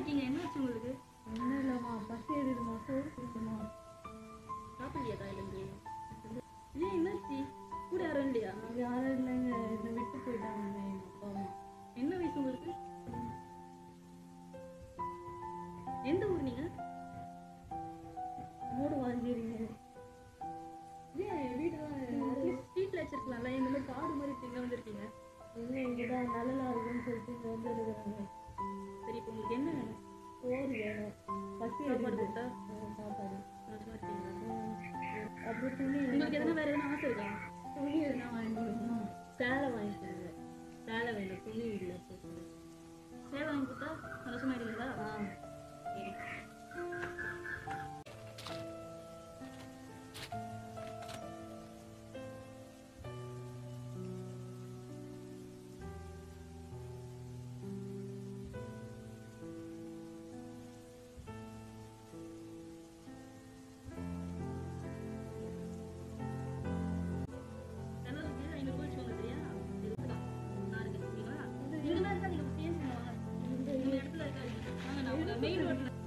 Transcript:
இருக்கீங்க. என்ன ஆச்சு உங்களுக்கு? ஒன்றும் இல்லைம்மா. பசி எடுக்குமா சோறு கொடுக்குமா சாப்பிடலையா காயிலிருந்து ஏன் என்னாச்சு? கூட யாரும் இல்லையா? யாரும் இல்லைங்க. என்னை விட்டு போயிட்டாங்க எங்கள் அப்பா என்ன வயசு உங்களுக்கு? எந்த ஊர் நீங்க? மூடு வாங்கிடுங்க. ஏன் வீடுலாம் ஸ்ட்ரீட்ல வச்சிருக்கலாம்ல. இந்த மாதிரி காடு மாதிரி இங்க வந்திருக்கீங்க. இல்லை இங்கே தான் நல்லா இருக்குன்னு சொல்லிட்டு இங்கே வந்து ಅದ್ಭುತನೇ 没轮